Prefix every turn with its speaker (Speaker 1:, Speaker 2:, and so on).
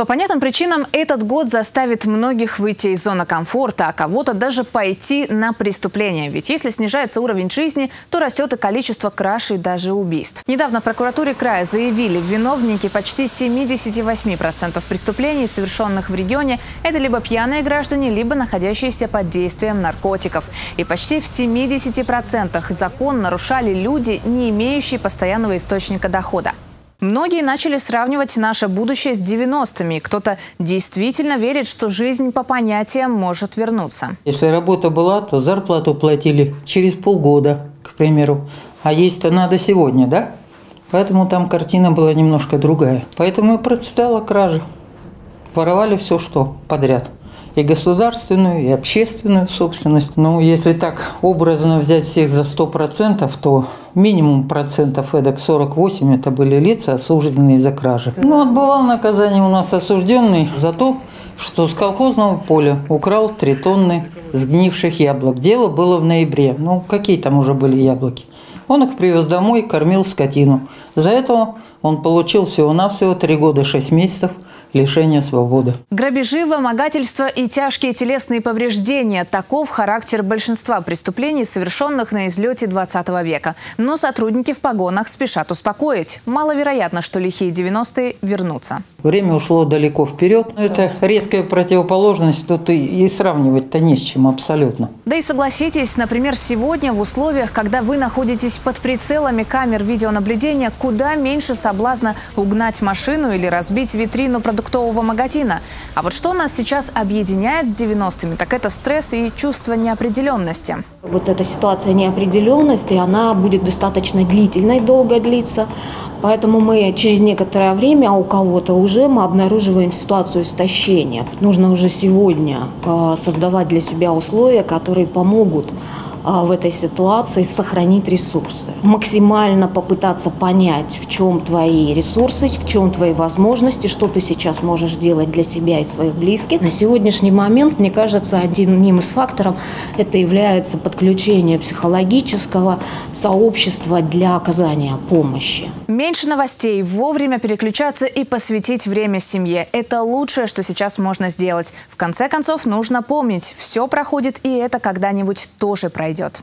Speaker 1: По понятным причинам этот год заставит многих выйти из зоны комфорта, а кого-то даже пойти на преступление. Ведь если снижается уровень жизни, то растет и количество краж и даже убийств. Недавно в прокуратуре края заявили, виновники почти 78% преступлений, совершенных в регионе, это либо пьяные граждане, либо находящиеся под действием наркотиков. И почти в 70% закон нарушали люди, не имеющие постоянного источника дохода. Многие начали сравнивать наше будущее с 90-ми. Кто-то действительно верит, что жизнь по понятиям может вернуться.
Speaker 2: Если работа была, то зарплату платили через полгода, к примеру. А есть-то надо сегодня, да? Поэтому там картина была немножко другая. Поэтому и процветала кража. Воровали все, что подряд и государственную, и общественную собственность. Ну, если так образно взять всех за 100%, то минимум процентов эдак 48 это были лица, осужденные за кражи. Ну, отбывал наказание у нас осужденный за то, что с колхозного поля украл 3 тонны сгнивших яблок. Дело было в ноябре. Ну, какие там уже были яблоки? Он их привез домой, кормил скотину. За это он получил всего-навсего 3 года 6 месяцев – лишения свободы.
Speaker 1: Грабежи, вымогательства и тяжкие телесные повреждения – таков характер большинства преступлений, совершенных на излете 20 века. Но сотрудники в погонах спешат успокоить. Маловероятно, что лихие 90-е вернутся.
Speaker 2: Время ушло далеко вперед. Это резкая противоположность, тут и, и сравнивать-то не с чем абсолютно.
Speaker 1: Да и согласитесь, например, сегодня в условиях, когда вы находитесь под прицелами камер видеонаблюдения, куда меньше соблазна угнать машину или разбить витрину продуктового магазина. А вот что нас сейчас объединяет с 90-ми, так это стресс и чувство неопределенности.
Speaker 3: Вот эта ситуация неопределенности, она будет достаточно длительной, долго длиться. Поэтому мы через некоторое время у кого-то уже мы обнаруживаем ситуацию истощения. Нужно уже сегодня э, создавать для себя условия, которые помогут а, в этой ситуации сохранить ресурсы. Максимально попытаться понять, в чем твои ресурсы, в чем твои возможности, что ты сейчас можешь делать для себя и своих близких. На сегодняшний момент, мне кажется, одним из факторов это является подключение психологического сообщества для оказания помощи.
Speaker 1: Меньше новостей, вовремя переключаться и посвятить время семье. Это лучшее, что сейчас можно сделать. В конце концов, нужно помнить, все проходит, и это когда-нибудь тоже пройдет.